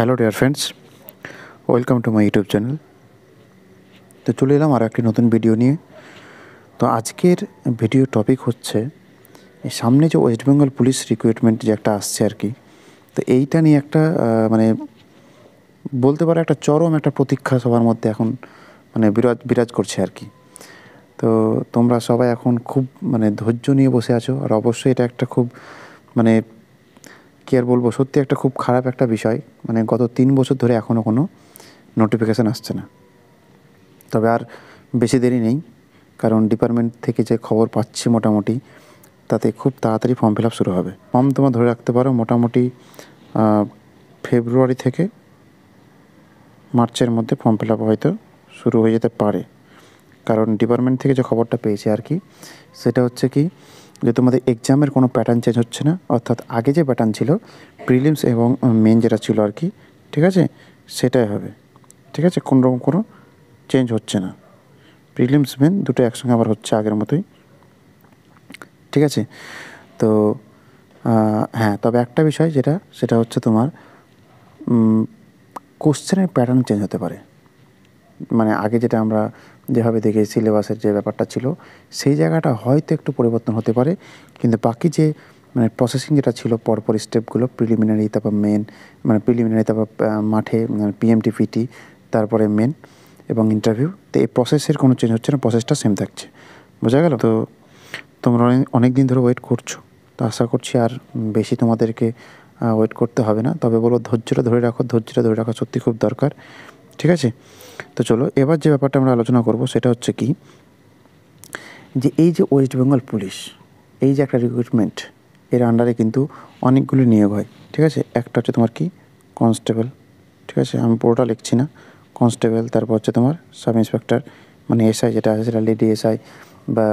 Hello dear friends welcome to my YouTube channel তো চলে এলাম আর একটি নতুন ভিডিও নিয়ে। তো আজকের ভিডিও টপিক হচ্ছে সামনে যে ওয়েস্ট বেঙ্গল পুলিশ রিক্রুটমেন্ট যে একটা আসছে আর কি, তো এইটা নিয়ে একটা মানে বলতে পারো একটা চরম একটা প্রতীক্ষা সবার মধ্যে এখন মানে বিরাজ বিরাজ করছে আর কি। তো তোমরা সবাই এখন খুব মানে ধৈর্য নিয়ে বসে আছো, আর অবশ্যই এটা একটা খুব মানে কি আর বলব? সত্যি একটা খুব খারাপ একটা বিষয়। মানে গত তিন বছর ধরে এখনও কোনো নোটিফিকেশান আসছে না। তবে আর বেশি দেরি নেই, কারণ ডিপার্টমেন্ট থেকে যে খবর পাচ্ছি মোটামুটি, তাতে খুব তাড়াতাড়ি ফর্ম ফিল আপ শুরু হবে। ফর্ম তোমার ধরে রাখতে পারো, মোটামুটি ফেব্রুয়ারি থেকে মার্চের মধ্যে ফর্ম ফিল আপ হয়তো শুরু হয়ে যেতে পারে। কারণ ডিপার্টমেন্ট থেকে যে খবরটা পেয়েছি আর কি, সেটা হচ্ছে কি যে তোমাদের এক্সামের কোনো প্যাটার্ন চেঞ্জ হচ্ছে না, অর্থাৎ আগে যে প্যাটার্ন ছিল প্রিলিমস এবং মেন যেটা ছিল আর কি, ঠিক আছে? সেটাই হবে, ঠিক আছে? কোনো রকম কোনো চেঞ্জ হচ্ছে না। প্রিলিমস মেন দুটো একসঙ্গে আবার হচ্ছে আগের মতোই, ঠিক আছে? তো হ্যাঁ তবে একটা বিষয় যেটা, সেটা হচ্ছে তোমার কোশ্চেনের প্যাটার্ন চেঞ্জ হতে পারে। মানে আগে যেটা আমরা যেভাবে দেখে সিলেবাসের যে ব্যাপারটা ছিল, সেই জায়গাটা হয়তো একটু পরিবর্তন হতে পারে। কিন্তু বাকি যে মানে প্রসেসিং যেটা ছিল, পরপর স্টেপগুলো প্রিলিমিনারি তারপর মেন মানে প্রিলিমিনারি তারপর মাঠে পিএমটি পিটি তারপরে মেন এবং ইন্টারভিউ তো এই প্রসেসের কোনো চেঞ্জ হচ্ছে না প্রসেসটা সেম থাকছে। বোঝা গেল? তো তোমরা অনেক দিন ধরে ওয়েট করছ। তো আশা করছি আর বেশি তোমাদেরকে ওয়েট করতে হবে না। তবে বলো, ধৈর্যটা ধরে রাখো, ধৈর্যটা ধরে রাখা সত্যি খুব দরকার। ঠিক আছে? তো চলো, এবার যে ব্যাপারটা আমরা আলোচনা করব সেটা হচ্ছে কি, যে এই যে ওয়েস্ট বেঙ্গল পুলিশ এই যে একটা রিক্রুটমেন্ট এর আন্ডারে কিন্তু অনেকগুলি নিয়োগ হয়, ঠিক আছে? একটা হচ্ছে তোমার কি? কনস্টেবল ঠিক আছে? আমি পুরোটা লিখছি না। কনস্টেবল তারপর হচ্ছে তোমার সাব ইন্সপেক্টর মানে এসআই যেটা আছে সেটা লেডি এসআই বা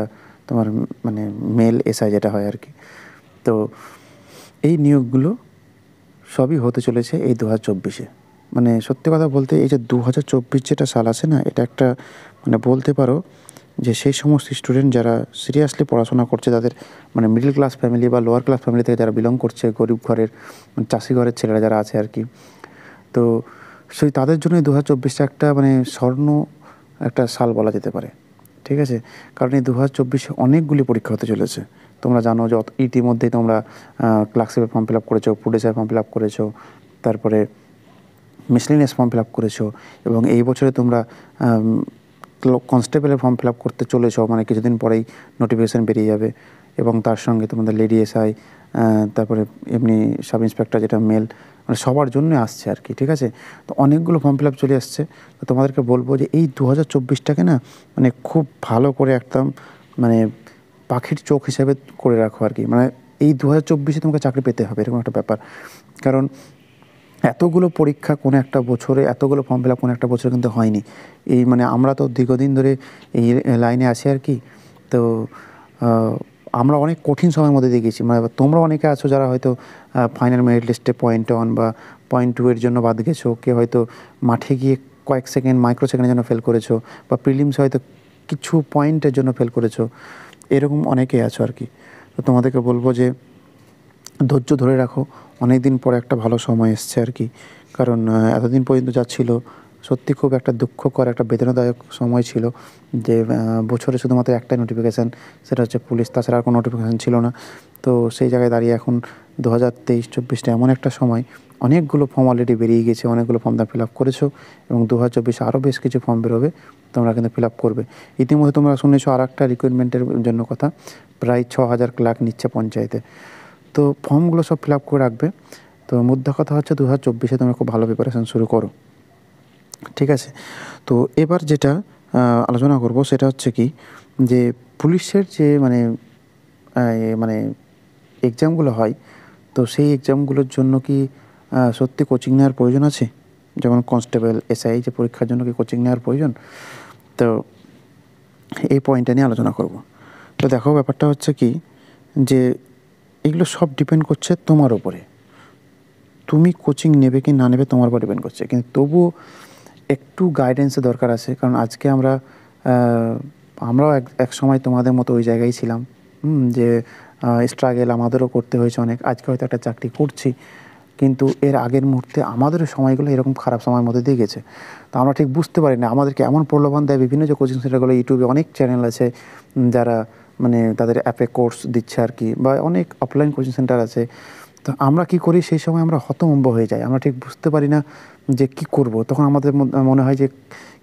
তোমার মানে মেল এসআই যেটা হয় আর কি। তো এই নিয়োগগুলো সবই হতে চলেছে এই দু হাজার চব্বিশে। মানে সত্যি কথা বলতে এই যে দু হাজার চব্বিশ যেটা সাল আছে না, এটা একটা মানে বলতে পারো যে সেই সমস্ত স্টুডেন্ট যারা সিরিয়াসলি পড়াশোনা করছে, তাদের মানে মিডল ক্লাস ফ্যামিলি বা লোয়ার ক্লাস ফ্যামিলি থেকে যারা বিলং করছে, গরিব ঘরের মানে চাষি ঘরের ছেলেরা যারা আছে আর কি। তো সেই তাদের জন্য দু হাজার চব্বিশটা একটা মানে স্বর্ণ একটা সাল বলা যেতে পারে। ঠিক আছে? কারণ এই দু হাজার চব্বিশে অনেকগুলি পরীক্ষা হতে চলেছে। তোমরা জানো যে ইতিমধ্যেই তোমরা ক্লার্কশিপের ফর্ম ফিল আপ করেছ পুলিশের ফর্ম ফিল আপ করেছ, তারপরে মিসলিনিয়াস ফর্ম ফিল আপ করেছ এবং এই বছরে তোমরা কনস্টেবলের ফর্ম ফিল আপ করতে চলেছো মানে কিছুদিন পরেই নোটিফিকেশান বেরিয়ে যাবে এবং তার সঙ্গে তোমাদের লেডি এসআই তারপরে এমনি সাব ইন্সপেক্টর যেটা মেল মানে সবার জন্য আসছে আর কি, ঠিক আছে? তো অনেকগুলো ফর্ম ফিল আপ চলে আসছে। তো তোমাদেরকে বলব যে এই দু হাজার চব্বিশটাকে না মানে খুব ভালো করে একদম মানে পাখির চোখ হিসাবে করে রাখো আর কি। মানে এই দু হাজার চব্বিশে তোমাকে চাকরি পেতে হবে, এরকম একটা ব্যাপার। কারণ এতগুলো পরীক্ষা কোনো একটা বছরে, এতগুলো ফর্ম ফিল আপ কোনো একটা বছরে কিন্তু হয়নি। এই মানে আমরা তো দীর্ঘদিন ধরে এই লাইনে আছি আর কি। তো আমরা অনেক কঠিন সময়ের মধ্যে দিয়ে গেছি। মানে তোমরা অনেকে আছো যারা হয়তো ফাইনাল মেরিট লিস্টে পয়েন্ট ওয়ান বা পয়েন্ট টু এর জন্য বাদ গেছো, কে হয়তো মাঠে গিয়ে কয়েক সেকেন্ড মাইক্রো সেকেন্ডের জন্য ফেল করেছ বা প্রিলিমস হয়তো কিছু পয়েন্টের জন্য ফেল করেছ, এরকম অনেকেই আছো আর কি। তো তোমাদেরকে বলব যে ধৈর্য ধরে রাখো। অনেক দিন পরে একটা ভালো সময় এসছে আর কি। কারণ এতদিন পর্যন্ত যা ছিল, সত্যি খুব একটা দুঃখকর, একটা বেদনাদায়ক সময় ছিল যে বছরে শুধুমাত্র একটাই নোটিফিকেশান সেটা হচ্ছে পুলিশ। তাছাড়া আর কোনো নোটিফিকেশান ছিল না। তো সেই জায়গায় দাঁড়িয়ে এখন দু হাজার তেইশ চব্বিশটা এমন একটা সময়, অনেকগুলো ফর্ম অলরেডি বেরিয়ে গেছে অনেকগুলো ফর্ম তোমরা ফিল আপ করেছ এবং দু হাজার চব্বিশে আরও বেশ কিছু ফর্ম বেরোবে, তোমরা কিন্তু ফিল আপ করবে। ইতিমধ্যে তোমরা শুনেছো আর একটা রিক্রুটমেন্টের জন্য কথা, প্রায় ছ হাজার ক্লার্ক নিচ্ছে পঞ্চায়েতে। তো ফর্মগুলো সব ফিল আপ করে রাখবে। তো মুদ্রা কথা হচ্ছে দু হাজার চব্বিশে তোমরা খুব ভালো প্রিপারেশান শুরু করো। ঠিক আছে? তো এবার যেটা আলোচনা করব সেটা হচ্ছে কি, যে পুলিশের যে মানে মানে এক্সামগুলো হয়, তো সেই এক্সামগুলোর জন্য কি সত্যি কোচিং নেওয়ার প্রয়োজন আছে? যেমন কনস্টেবল এসআই যে পরীক্ষার জন্য কি কোচিং নেওয়ার প্রয়োজন? তো এই পয়েন্টটা নিয়ে আলোচনা করব। তো দেখো ব্যাপারটা হচ্ছে কি, যে এগুলো সব ডিপেন্ড করছে তোমার ওপরে তুমি কোচিং নেবে কি না নেবে তোমার উপর ডিপেন্ড করছে। কিন্তু তবুও একটু গাইডেন্সের দরকার আছে। কারণ আজকে আমরা আমরাও এক এক সময় তোমাদের মতো ওই জায়গায় ছিলাম। যে স্ট্রাগেল আমাদেরও করতে হয়েছে অনেক। আজকে হয়তো একটা চাকরি করছি। কিন্তু এর আগের মুহূর্তে আমাদেরও সময়গুলো এরকম খারাপ সময়ের মধ্যে দিয়ে গেছে। তো আমরা ঠিক বুঝতে পারি না আমাদেরকে এমন প্রলোভন দেয় বিভিন্ন যে কোচিং সেন্টারগুলো ইউটিউবে অনেক চ্যানেল আছে। যারা মানে তাদের অ্যাপে কোর্স দিচ্ছে আর কি, বা অনেক অফলাইন কোচিং সেন্টার আছে। তো আমরা কি করি, সেই সময় আমরা হতমম্ব হয়ে যাই। আমরা ঠিক বুঝতে পারি না যে কি করব। তখন আমাদের মনে হয় যে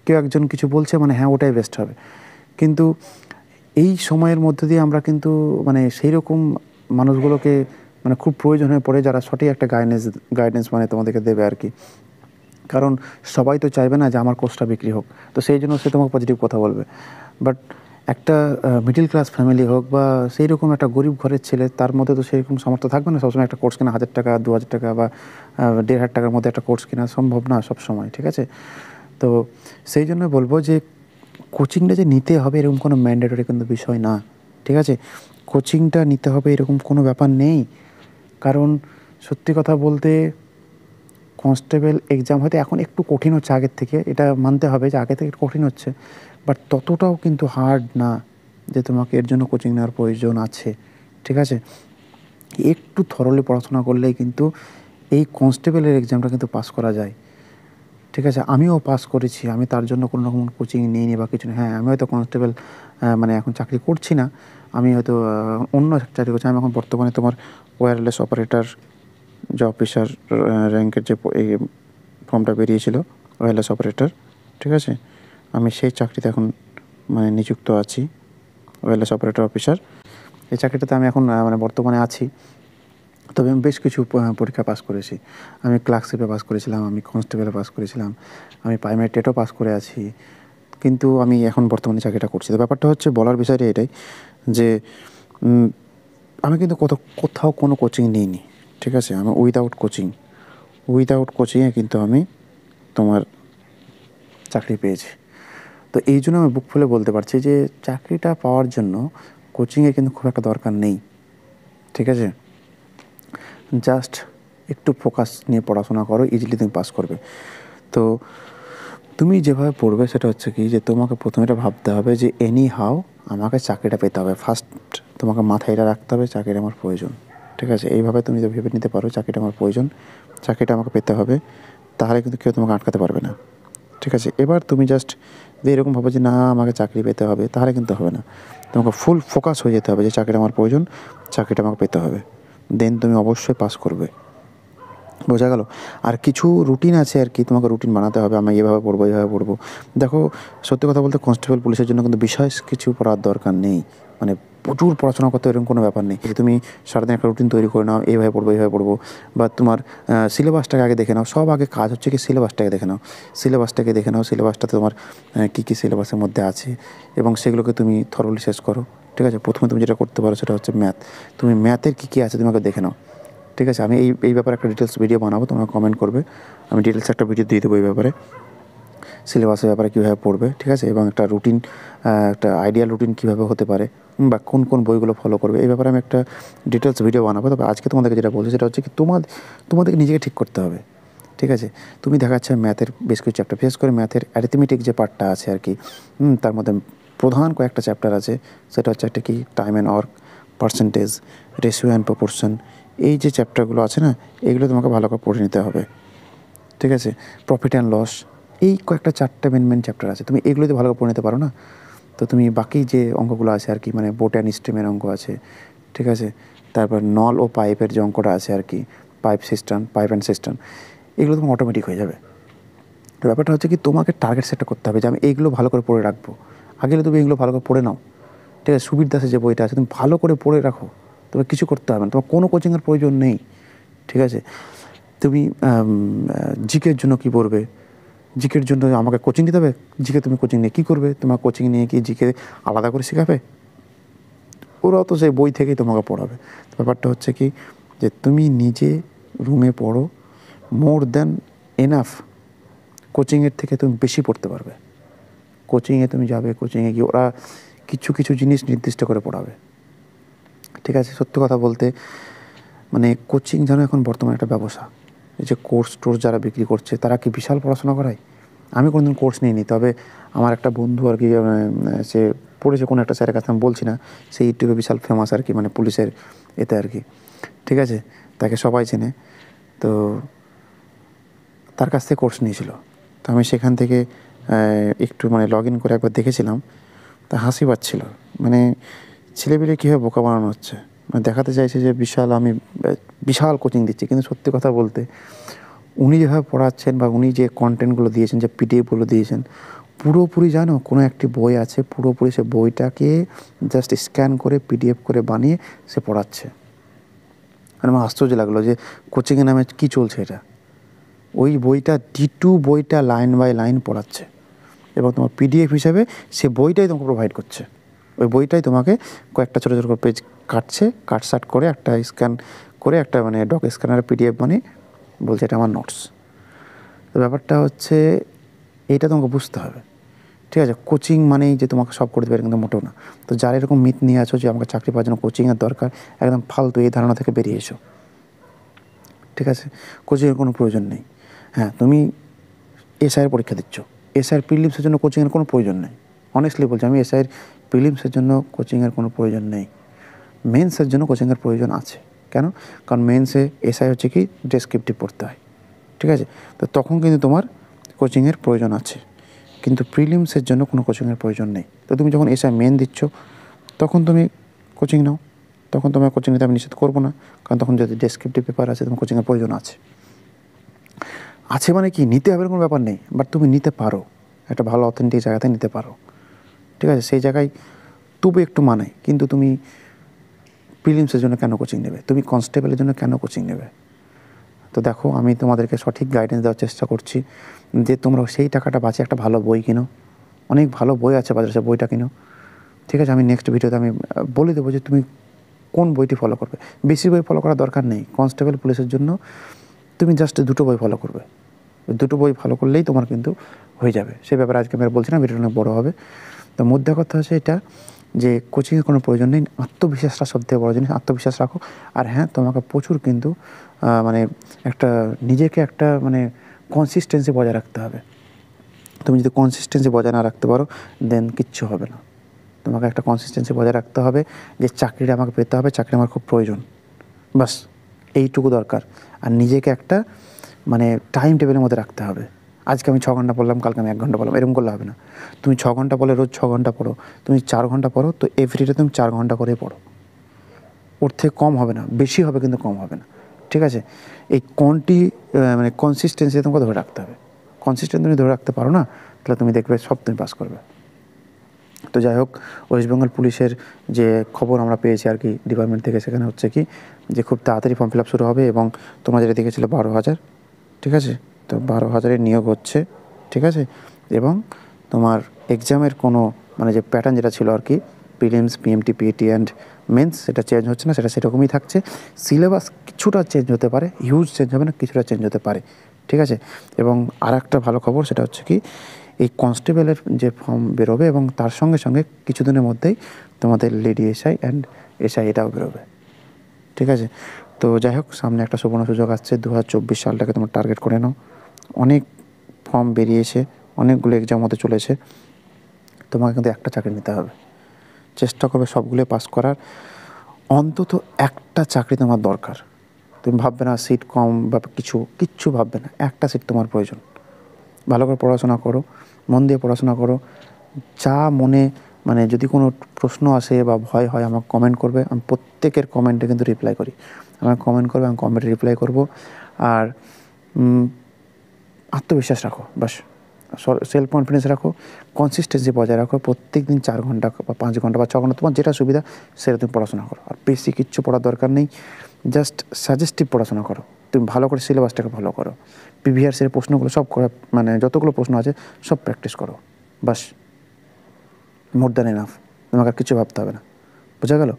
কেউ একজন কিছু বলছে মানে হ্যাঁ ওটাই বেস্ট হবে। কিন্তু এই সময়ের মধ্যে দিয়ে আমরা কিন্তু মানে সেই রকম মানুষগুলোকে মানে খুব প্রয়োজন হয়ে পড়ে যারা সঠিক একটা গাইডেন্স গাইডেন্স মানে তোমাদেরকে দেবে আর কি। কারণ সবাই তো চাইবে না যে আমার কোর্সটা বিক্রি হোক। তো সেই জন্য সে তোমাকে পজিটিভ কথা বলবে। বাট একটা মিডিল ক্লাস ফ্যামিলি হোক বা সেই রকম একটা গরিব ঘরের ছেলে, তার মধ্যে তো সেরকম সামর্থ্য থাকবে না। সবসময় একটা কোর্স কেনা, হাজার টাকা, দু হাজার টাকা বা দেড় হাজার টাকার মধ্যে একটা কোর্স কেনা সম্ভব না সব সময় ঠিক আছে? তো সেই জন্য বলব যে কোচিংটা যে নিতে হবে এরকম কোনো ম্যান্ডেটরি কিন্তু বিষয় না, ঠিক আছে? কোচিংটা নিতে হবে এরকম কোনো ব্যাপার নেই। কারণ সত্যি কথা বলতে কনস্টেবল এক্সাম হয়তো এখন একটু কঠিন হচ্ছে আগের থেকে। এটা মানতে হবে যে আগে থেকে কঠিন হচ্ছে। বাট ততটাও কিন্তু হার্ড না যে তোমাকে এর জন্য কোচিং নেওয়ার প্রয়োজন আছে। ঠিক আছে? একটু থরলি পড়াশোনা করলেই কিন্তু এই কনস্টেবলের এক্সামটা কিন্তু পাস করা যায়। ঠিক আছে? আমিও পাস করেছি। আমি তার জন্য কোনো রকম কোচিং নিইনি বা কিছু না হ্যাঁ আমি হয়তো কনস্টেবল মানে এখন চাকরি করছি না। আমি হয়তো অন্য চাকরি করছি। আমি এখন বর্তমানে তোমার ওয়্যারলেস অপারেটর যে অফিসার র্যাঙ্কের যে এই ফর্মটা বেরিয়েছিল ওয়্যারলেস অপারেটর ঠিক আছে? আমি সেই চাকরিতে এখন মানে নিযুক্ত আছি ওয়্যারলেস অপারেটর অফিসার এই চাকরিটাতে আমি এখন মানে বর্তমানে আছি। তবে আমি বেশ কিছু পরীক্ষা পাস করেছি। আমি ক্লার্কশিপে পাস করেছিলাম, আমি কনস্টেবলে পাস করেছিলাম, আমি প্রাইমারি টেটও পাস করে আছি। কিন্তু আমি এখন বর্তমানে চাকরিটা করছি। তো ব্যাপারটা হচ্ছে, বলার বিষয়টা এটাই যে আমি কিন্তু কোথাও কোথাও কোনো কোচিং নিইনি। ঠিক আছে? আমি উইদাউট কোচিং উইদাউট কোচিংয়ে কিন্তু আমি তোমার চাকরি পেয়েছি। তো এই জন্য আমি বুক ফুলে বলতে পারছি যে চাকরিটা পাওয়ার জন্য কোচিংয়ে কিন্তু খুব একটা দরকার নেই। ঠিক আছে? জাস্ট একটু ফোকাস নিয়ে পড়াশোনা করো ইজিলি তুমি পাস করবে। তো তুমি যেভাবে পড়বে সেটা হচ্ছে কি যে তোমাকে প্রথমে এটা ভাবতে হবে যে এনি হাও আমাকে চাকরিটা পেতে হবে। ফার্স্ট তোমাকে মাথায় এটা রাখতে হবে, চাকরিটা আমার প্রয়োজন। ঠিক আছে, এইভাবে তুমি যদি ভেবে নিতে পারো চাকরিটা আমার প্রয়োজন, চাকরিটা আমাকে পেতে হবে, তাহলে কিন্তু কেউ তোমাকে আটকাতে পারবে না। ঠিক আছে, এবার তুমি জাস্ট যদি এরকম ভাবো যে না, আমাকে চাকরি পেতে হবে, তাহলে কিন্তু হবে না। তোমাকে ফুল ফোকাস হয়ে যেতে হবে যে চাকরিটা আমার প্রয়োজন, চাকরিটা আমাকে পেতে হবে। দেন তুমি অবশ্যই পাস করবে। বোঝা গেল? আর কিছু রুটিন আছে আর কি, তোমাকে রুটিন বানাতে হবে, আমি এভাবে পড়ব এভাবে পড়ব। দেখো, সত্যি কথা বলতে কনস্টেবল পুলিশের জন্য কিন্তু বিশেষ কিছু পড়ার দরকার নেই। মানে প্রচুর পড়াশোনা করতে এরকম কোনো ব্যাপার নেই। যে তুমি সারাদিন একটা রুটিন তৈরি করে নাও, এইভাবে পড়ব এইভাবে পড়ব, বা তোমার সিলেবাসটাকে আগে দেখে নাও। সব আগে কাজ হচ্ছে কি সিলেবাসটাকে দেখে নাও। সিলেবাসটাকে দেখে নাও সিলেবাসটাতে তোমার কী কী সিলেবাসের মধ্যে আছে, এবং সেগুলোকে তুমি থরলি শেষ করো। ঠিক আছে? প্রথমে তুমি যেটা করতে পারো সেটা হচ্ছে ম্যাথ তুমি ম্যাথের কী কী আছে তোমাকে দেখে নাও। ঠিক আছে? আমি এই এই ব্যাপারে একটা ডিটেলস ভিডিও বানাবো, তোমরা কমেন্ট করবে। আমি ডিটেলস একটা ভিডিও দিয়ে দেবো এই ব্যাপারে। সিলেবাসের ব্যাপারে কীভাবে পড়বে, ঠিক আছে? এবং একটা রুটিন একটা আইডিয়াল রুটিন কীভাবে হতে পারে বা কোন কোন বইগুলো ফলো করবে, এই ব্যাপারে আমি একটা ডিটেলস ভিডিও বানাবো। তবে আজকে তোমাদেরকে যেটা বলছি সেটা হচ্ছে কি তোমাদের তোমাদেরকে নিজেকে ঠিক করতে হবে, ঠিক আছে? তুমি দেখা যাচ্ছে ম্যাথের বেশ কিছু চ্যাপ্টার বিশেষ করে ম্যাথের অ্যারিথমেটিক যে পার্টটা আছে আর কি তার মধ্যে প্রধান কয়েকটা চ্যাপ্টার আছে, সেটা হচ্ছে একটা কি time and work percentage ratio and proportion এই যে চ্যাপ্টারগুলো আছে না, এগুলো তোমাকে ভালো করে পড়ে নিতে হবে, ঠিক আছে? প্রফিট অ্যান্ড লস এই কয়েকটা চারটে মেন মেন চ্যাপ্টার আছে। তুমি এগুলো যদি ভালো করে পড়ে নিতে পারো না? তো তুমি বাকি যে অঙ্কগুলো আছে আর কি মানে বোট অ্যান্ড স্ট্রিমের অঙ্ক আছে, ঠিক আছে? তারপর নল ও পাইপের যে অঙ্কটা আছে আর কি pipe system pipe and system এগুলো তোমার অটোমেটিক হয়ে যাবে। ব্যাপারটা হচ্ছে কি, তোমাকে টার্গেট সেট করতে হবে যে আমি এইগুলো ভালো করে পড়ে রাখব। আগে তুমি এগুলো ভালো করে পড়ে নাও, ঠিক আছে? সুবীর দাসের যে বইটা আছে, তুমি ভালো করে পড়ে রাখো। তোমার কিছু করতে হবে না। তোমার কোনো কোচিংয়ের প্রয়োজন নেই, ঠিক আছে? তুমি জিকের জন্য কি পড়বে? জিকের জন্য আমাকে কোচিং দিতে হবে? জিকে তুমি কোচিং নিয়ে কী করবে? তোমার কোচিং নিয়ে কি জিকে আলাদা করে শেখাবে? ওরাও তো সেই বই থেকেই তোমাকে পড়াবে। ব্যাপারটা হচ্ছে কি যে তুমি নিজে রুমে পড়ো, মোর দ্যান এনাফ কোচিংয়ের থেকে তুমি বেশি পড়তে পারবে। কোচিংয়ে তুমি যাবে কোচিংয়ে গিয়ে ওরা কিছু কিছু জিনিস নির্দিষ্ট করে পড়াবে। ঠিক আছে? সত্য কথা বলতে মানে কোচিং যেন এখন বর্তমানে একটা ব্যবসা। এই যে কোর্স টোর্স যারা বিক্রি করছে, তারা কি বিশাল পড়াশোনা করায়? আমি কোনোদিন কোর্স নিইনি, তবে আমার একটা বন্ধু আর কি সে পড়েছে কোনো একটা স্যারের কাছে, আমি বলছি না, সে ইউটিউবে বিশাল ফেমাস আর কি মানে পুলিশের এতে আর কি, ঠিক আছে? তাকে সবাই চেনে। তো তার কাছ থেকে কোর্স নিয়েছিল। তো আমি সেখান থেকে একটু মানে লগ ইন করে একবার দেখেছিলাম। তা হাসি পাচ্ছিল। মানে ছেলেপিলে কীভাবে বোকা বানানো হচ্ছে? দেখাতে চাইছে যে বিশাল আমি বিশাল কোচিং দিচ্ছি। কিন্তু সত্যি কথা বলতে, উনি যেভাবে পড়াচ্ছেন বা উনি যে কন্টেন্টগুলো দিয়েছেন, যে পিডিএফগুলো দিয়েছেন, পুরোপুরি জানো, কোনো একটি বই আছে, পুরোপুরি সে বইটাকে জাস্ট স্ক্যান করে পিডিএফ করে বানিয়ে সে পড়াচ্ছে। মানে আমার আশ্চর্য লাগল যে কোচিংয়ের নামে কী চলছে এটা? ওই বইটা ডি টু বইটা লাইন বাই লাইন পড়াচ্ছে। এবং তোমার পিডিএফ হিসাবে সে বইটাই তোমাকে প্রোভাইড করছে। ওই বইটাই তোমাকে কয়েকটা ছোটো ছোটো পেজ কাটছে কাটসাট করে একটা স্ক্যান করে একটা মানে ডক স্ক্যানারে পিডিএফ মানে বলছে এটা আমার নোটস তো ব্যাপারটা হচ্ছে এইটা তোমাকে বুঝতে হবে। ঠিক আছে? কোচিং মানেই যে তোমাকে সব করে দেবে কিন্তু মোটেও না। তো যারা এরকম মিথ নিয়ে আছো যে আমাকে চাকরি পাওয়ার জন্য কোচিংয়ের দরকার, একদম ফালতু এই ধারণা থেকে বেরিয়ে এসো। ঠিক আছে? কোচিংয়ের কোনো প্রয়োজন নেই। হ্যাঁ তুমি এসআইয়ের পরীক্ষা দিচ্ছ। এসআইয়ের প্রিলিমসের জন্য কোচিংয়ের কোনো প্রয়োজন নেই। অনেস্টলি বলছি, আমি এসআইয়ের প্রিলিমসের জন্য কোচিংয়ের কোনো প্রয়োজন নেই। মেন্সের জন্য কোচিংয়ের প্রয়োজন আছে। কেন? কারণ মেন্সে এসআই হচ্ছে কি? ডেসক্রিপটিভ পড়তে হয়। ঠিক আছে? তো তখন কিন্তু তোমার কোচিংয়ের প্রয়োজন আছে। কিন্তু প্রিলিমসের জন্য কোনো কোচিংয়ের প্রয়োজন নেই। তো তুমি যখন এসআই মেন দিচ্ছ, তখন তুমি কোচিং নাও। তখন তোমার কোচিং নিতে আমি নিষেধ করব না। কারণ তখন যদি ডেসক্রিপটিভ পেপার আছে, তোমার কোচিংয়ের প্রয়োজন আছে। আছে মানে কি? নিতে হবে কোনো ব্যাপার নেই। বাট তুমি নিতে পারো। একটা ভালো অথেন্টিক জায়গাতে নিতে পারো। ঠিক আছে? সেই জায়গায় তবু একটু মানায়। কিন্তু তুমি প্রিলিমসের জন্য কেন কোচিং নেবে? তুমি কনস্টেবলের জন্য কেন কোচিং নেবে? তো দেখো, আমি তোমাদেরকে সঠিক গাইডেন্স দেওয়ার চেষ্টা করছি যে তোমরা সেই টাকাটা বাঁচে একটা ভালো বই কিনো। অনেক ভালো বই আছে বাজারে সে বইটা কিনো। ঠিক আছে? আমি নেক্সট ভিডিওতে আমি বলে দেবো যে তুমি কোন বইটি ফলো করবে। বেশি বই ফলো করার দরকার নেই। কনস্টেবল পুলিশের জন্য তুমি জাস্ট দুটো বই ফলো করবে। দুটো বই ফলো করলেই তোমার কিন্তু হয়ে যাবে। সেই ব্যাপারে আজকে আমি বলছি না, ভিডিওটা অনেক বড়ো হবে। তো মধ্যে কথা হচ্ছে এটা যে কোচিংয়ের কোনো প্রয়োজন নেই, আত্মবিশ্বাসটা সবথেকে বড়ো জিনিস, আত্মবিশ্বাস রাখো। আর হ্যাঁ তোমাকে প্রচুর কিন্তু মানে একটা নিজেকে একটা মানে কনসিস্টেন্সি বজায় রাখতে হবে। তুমি যদি কনসিস্টেন্সি বজায় না রাখতে পারো দেন কিচ্ছু হবে না। তোমাকে একটা কনসিস্টেন্সি বজায় রাখতে হবে যে চাকরিটা আমাকে পেতে হবে, চাকরি আমার খুব প্রয়োজন। বাস এইটুকু দরকার। আর নিজেকে একটা মানে টাইম টেবিলের মধ্যে রাখতে হবে। আজকে আমি ছ ঘণ্টা পড়লাম, কালকে আমি এক ঘণ্টা পড়লাম, এরকম করলে হবে না। তুমি ছ ঘণ্টা পড়লে রোজ ছ ঘণ্টা পড়ো, তুমি চার ঘণ্টা পড়ো, তো এভরিডে তুমি চার ঘণ্টা করে পড়ো। ওর থেকে কম হবে না, বেশি হবে কিন্তু কম হবে না, ঠিক আছে? এই কনটি মানে কনসিস্টেন্সি তোমাকে ধরে রাখতে হবে। কনসিস্টেন্ট তুমি ধরে রাখতে পারো না, তাহলে তুমি দেখবে সব তুমি পাস করবে। তো যাই হোক ওয়েস্ট বেঙ্গল পুলিশের যে খবর আমরা পেয়েছি আর কি ডিপার্টমেন্ট থেকে, সেখানে হচ্ছে কি, যে খুব তাড়াতাড়ি ফর্ম ফিল আপ শুরু হবে এবং তোমরা যেটা দেখেছিলে বারো হাজার, ঠিক আছে? তো বারো হাজারের নিয়োগ হচ্ছে, ঠিক আছে? এবং তোমার এক্সামের কোনো মানে যে প্যাটার্ন যেটা ছিল আর কি prelims PMT PAT and mains সেটা চেঞ্জ হচ্ছে না, সেটা সেরকমই থাকছে। সিলেবাস কিছুটা চেঞ্জ হতে পারে হিউজ চেঞ্জ হবে না, কিছুটা চেঞ্জ হতে পারে, ঠিক আছে? এবং আর একটা ভালো খবর, সেটা হচ্ছে কি, এই কনস্টেবলের যে ফর্ম বেরোবে এবং তার সঙ্গে সঙ্গে কিছুদিনের মধ্যেই তোমাদের লেডি এসআই অ্যান্ড এসআই এটাও বেরোবে, ঠিক আছে? তো যাই হোক, সামনে একটা সুবর্ণ সুযোগ আসছে দু হাজার চব্বিশ সালটাকে তোমার টার্গেট করে নাও। অনেক ফর্ম বেরিয়েছে, অনেকগুলো এক্সাম হতে চলেছে। তোমাকে কিন্তু একটা চাকরি নিতে হবে। চেষ্টা করবে সবগুলো পাস করার। অন্তত একটা চাকরি তোমার দরকার। তুমি ভাববে না সিট কম বা কিছু, কিচ্ছু ভাববে না। একটা সিট তোমার প্রয়োজন। ভালো করে পড়াশোনা করো, মন দিয়ে পড়াশোনা করো। যা মনে মানে যদি কোনো প্রশ্ন আসে বা ভয় হয়, আমাকে কমেন্ট করবে। আমি প্রত্যেকের কমেন্টে কিন্তু রিপ্লাই করি। আমাকে কমেন্ট করবে, আমি কমেন্টে রিপ্লাই করব। আর আত্মবিশ্বাস রাখো বাস সেলফ কনফিডেন্স রাখো কনসিস্টেন্সি বজায় রাখো প্রত্যেক দিন চার ঘণ্টা বা পাঁচ ঘণ্টা বা ছ ঘণ্টা তোমার যেটা সুবিধা সেটা তুমি পড়াশোনা করো। আর বেশি কিচ্ছু পড়ার দরকার নেই জাস্ট সাজেস্টিভ পড়াশোনা করো। তুমি ভালো করে সিলেবাসটাকে ফলো করো। পিভিআরসির প্রশ্নগুলো সব মানে যতগুলো প্রশ্ন আছে, সব প্র্যাকটিস করো। বাস মোর দ্যান এনাফ তোমাকে আর কিছু ভাবতে হবে না। বোঝা গেল?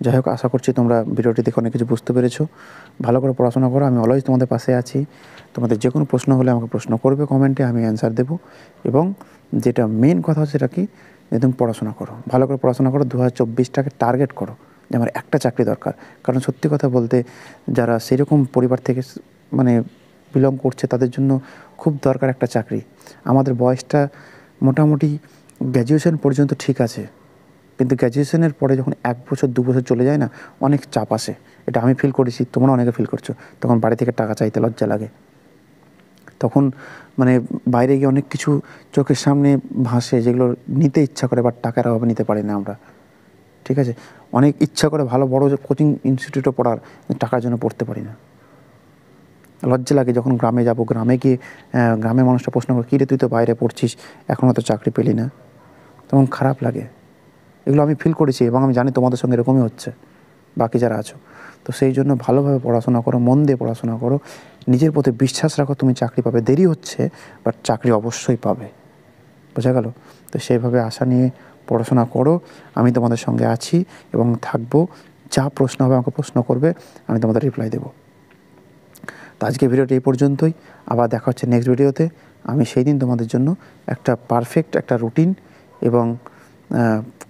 যাই হোক, আশা করছি তোমরা ভিডিওটি দেখে অনেক কিছু বুঝতে পেরেছ। ভালো করে পড়াশোনা করো, আমি অলওয়েজ তোমাদের পাশে আছি। তোমাদের যে কোনো প্রশ্ন হলে আমাকে প্রশ্ন করবে কমেন্টে, আমি অ্যান্সার দেবো। এবং যেটা মেন কথা হচ্ছে সেটা কি? যে তুমি পড়াশোনা করো। ভালো করে পড়াশোনা করো দু হাজার চব্বিশটাকে টার্গেট করো। যে আমার একটা চাকরি দরকার। কারণ সত্যি কথা বলতে, যারা সেরকম পরিবার থেকে মানে বিলং করছে, তাদের জন্য খুব দরকার একটা চাকরি। আমাদের বয়সটা মোটামুটি গ্র্যাজুয়েশন পর্যন্ত ঠিক আছে। কিন্তু গ্র্যাজুয়েশনের পরে যখন এক বছর, দু বছর চলে যায় না, অনেক চাপ আসে। এটা আমি ফিল করেছি, তোমরা অনেকে ফিল করছ। তখন বাড়ি থেকে টাকা চাইতে লজ্জা লাগে। তখন মানে বাইরে গিয়ে অনেক কিছু চোখের সামনে ভাসে, যেগুলো নিতে ইচ্ছা করে বাট টাকার অভাবে নিতে পারি না আমরা। ঠিক আছে? অনেক ইচ্ছা করে ভালো বড় কোচিং ইনস্টিটিউটে পড়ার টাকার জন্য পড়তে পারি না। লজ্জা লাগে যখন গ্রামে যাব, গ্রামে গিয়ে গ্রামের মানুষটা প্রশ্ন করে, কী রে, তুই তো বাইরে পড়ছিস এখনও তো চাকরি পেলি না? তখন খারাপ লাগে। এগুলো আমি ফিল করেছি এবং আমি জানি তোমাদের সঙ্গে এরকমই হচ্ছে, বাকি যারা আছো। তো সেই জন্য ভালোভাবে পড়াশোনা করো, মন দিয়ে পড়াশোনা করো। নিজের প্রতি বিশ্বাস রাখো, তুমি চাকরি পাবে। দেরি হচ্ছে বাট চাকরি অবশ্যই পাবে। বোঝা গেল? তো সেইভাবে আশা নিয়ে পড়াশোনা করো। আমি তোমাদের সঙ্গে আছি এবং থাকব। যা প্রশ্ন হবে আমাকে প্রশ্ন করবে, আমি তোমাদের রিপ্লাই দেবো। তো আজকে ভিডিওটি এই পর্যন্তই। আবার দেখা হচ্ছে নেক্সট ভিডিওতে। আমি সেই দিন তোমাদের জন্য একটা পারফেক্ট একটা রুটিন এবং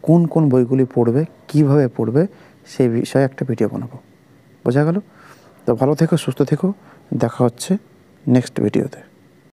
কোন কোন বইগুলি পড়বে, কীভাবে পড়বে, সেই বিষয়ে একটা ভিডিও বানাবো। বোঝা গেল? তো ভালো থেকো, সুস্থ থেকো। দেখা হচ্ছে নেক্সট ভিডিওতে